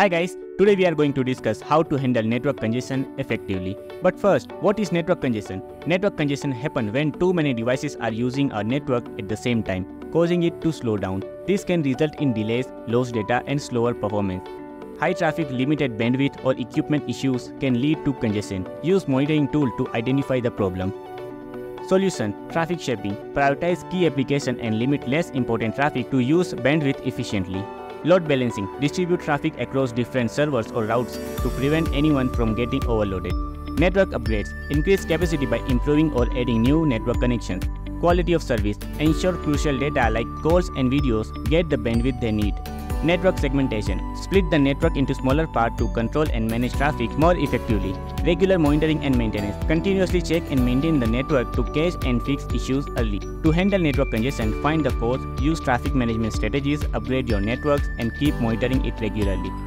Hi guys, today we are going to discuss how to handle network congestion effectively. But first, what is network congestion? Network congestion happens when too many devices are using a network at the same time, causing it to slow down. This can result in delays, lost data and slower performance. High traffic, limited bandwidth or equipment issues can lead to congestion. Use monitoring tool to identify the problem. Solution Traffic shaping. Prioritize key application and limit less important traffic to use bandwidth efficiently. Load balancing. Distribute traffic across different servers or routes to prevent anyone from getting overloaded. Network upgrades. Increase capacity by improving or adding new network connections. Quality of service. Ensure crucial data like calls and videos get the bandwidth they need. Network segmentation. Split the network into smaller parts to control and manage traffic more effectively. Regular monitoring and maintenance. Continuously check and maintain the network to catch and fix issues early. To handle network congestion, find the cause, use traffic management strategies, upgrade your networks, and keep monitoring it regularly.